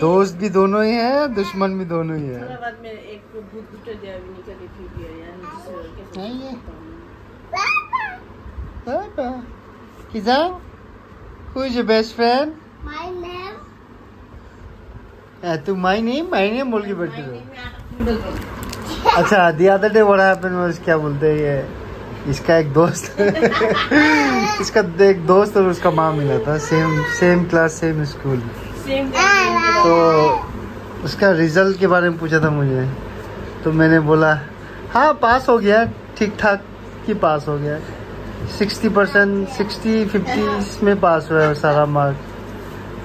दोस्त भी दोनों ही है दुश्मन भी दोनों ही है थोड़ा बाद में एक भूत भूत दिया अभी निकल के फिर दिया यार है। Who is your best friend? My name. Uh, my name, my name बोल के बैठी हो. अच्छा the other day what happened was क्या बोलते हैं ये इसका एक दोस्त इसका एक दोस्त और उसका माँ मिला था same same class same school name. तो उसका रिज़ल्ट के बारे में पूछा था मुझे। तो मैंने बोला हाँ पास हो गया ठीक ठाक ही पास हो गया। सिक्सटी परसेंट सिक्सटी फिफ्टी में पास हुआ है सारा मार्क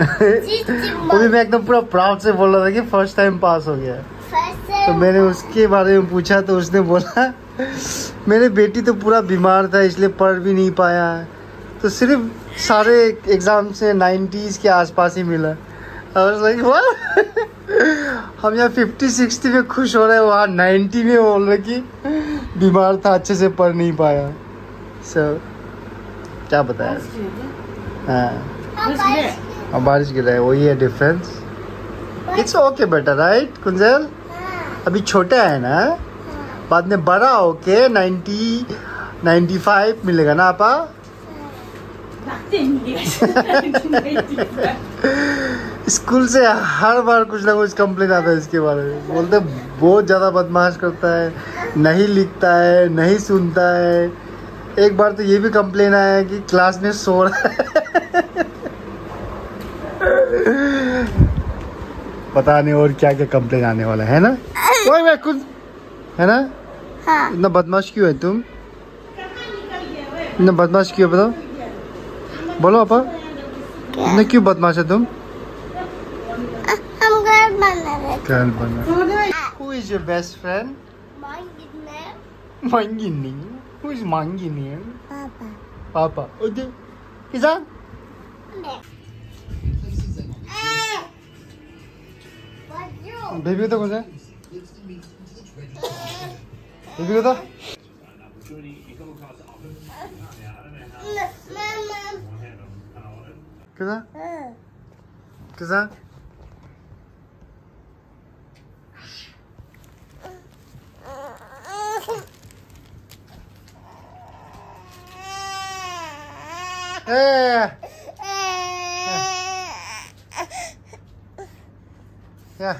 वो भी मैं एकदम पूरा प्राउड से बोल रहा था कि फ़र्स्ट टाइम पास हो गया। तो मैंने उसके बारे में पूछा तो उसने बोला, मेरी बेटी तो पूरा बीमार था, इसलिए पढ़ भी नहीं पाया। तो सिर्फ़ सारे एग्ज़ाम से 90s के आसपास ही मिला। और लाइक हम यहाँ 50 60 में खुश हो रहे हैं वहाँ 90 में बोल रहे कि बीमार था अच्छे से पढ़ नहीं पाया। सो क्या बताया? हाँ। अब बारिश गिरा। है वही है डिफरेंस इट्स ओके बेटा राइट कुंजल? अभी छोटा है ना? बाद में बड़ा होके 90 95 मिलेगा ना आपा। स्कूल से हर बार कुछ ना कुछ कंप्लेन आता है इसके बारे में। बोलते बहुत ज़्यादा बदमाश करता है नहीं लिखता है नहीं सुनता है। एक बार तो ये भी कंप्लेन आया है कि क्लास में सो रहा है। पता नहीं और क्या क्या कंप्लेन आने वाला है ना? ओए मैं कुछ है ना? हाँ। इतना बदमाश क्यों है तुम? इतना बदमाश क्यों बताओ? बोलो आपा इतना क्यों बदमाश है तुम? Gel bana. Who is your ah. best friend? Manginin. Manginin? Who is Manginin? Baba. Baba. Hadi. Güzel. Ne? Ah. Baby da koca. Baby da. Güzel. Güzel. Eh. Yeah.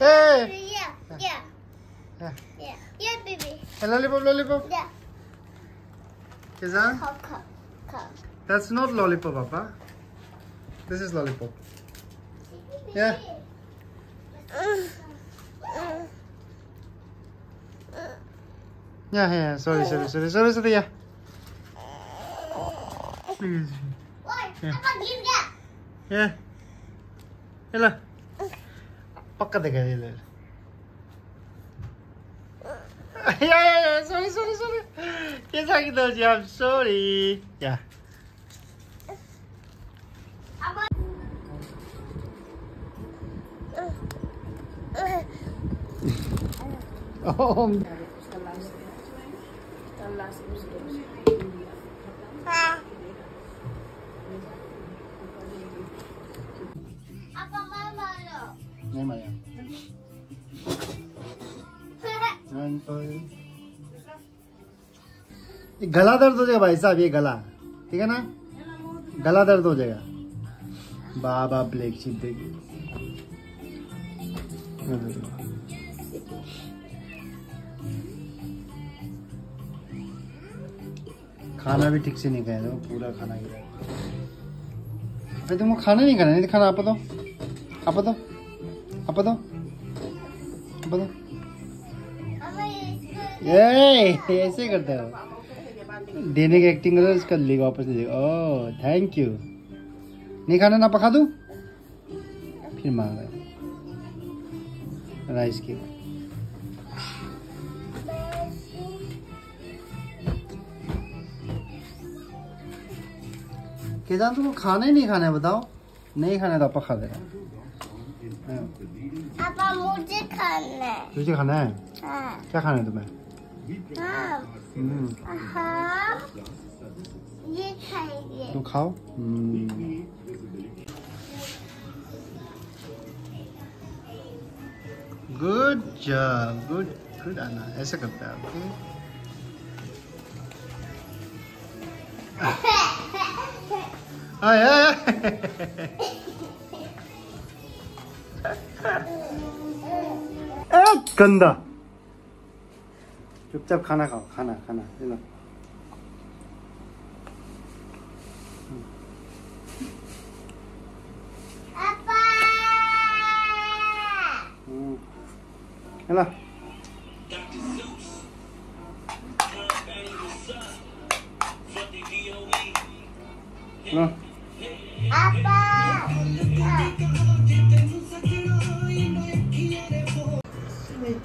Eh. Yeah, yeah, Yeah. yeah, yeah, baby. Hey, lollipop, lollipop. Yeah. Come, come. That's not lollipop, Papa. This is lollipop. Yeah. Yeah, yeah. Sorry, sorry, sorry, sorry, sorry. Yeah. 응. 예. 아빠 밀게. 예. 일로. 아빠가 내가 일로. 야야야, 소리 소리 소리. 계산이 너지, I'm sorry. 야. 어. Maya. One, ये गला दर्द हो जाएगा भाई साहब ये गला ठीक है ना गला दर्द हो जाएगा बाबा ब्लैक शिप देखिए खाना भी ठीक से नहीं खाया था पूरा खाना गिरा अरे तुमको खाना नहीं खाना नहीं खाना आप दो आप दो दो दो इसको ये ऐसे करते हो देने की एक्टिंग करो उसका ले वापस ले ओ थैंक यू नहीं खाना ना पका दूँ फिर मांग रहा राइस की केदार तुमको खाना ही नहीं खाना है बताओ नहीं खाना तो आपा खा 아빠 무직하네. 무직하네? 응. 시작하네, 너 응. 아하. 무직하게. 너 가오? 음. Good job. Good. Good, Anna. Essa cantar, ok? Ai, ai, ai. 앗! 간다! 쭉잡 가나 가, 가나, 가나, 일로. 아빠! 음. 응. 일로. 일로. 아빠!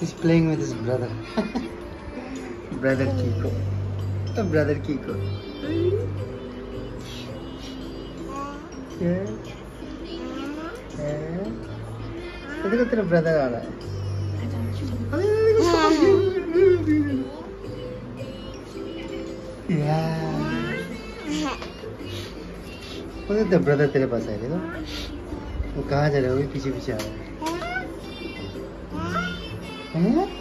He's playing with his brother. brother Kiko. Oh, brother Kiko. Yeah. Yeah. तो देखो तेरा ब्रदर आ रहा है Yeah. वो तेरा ब्रदर तेरे पास है देखो वो कहाँ जा रहा है वो भी पीछे पीछे आ रहा है Hmm?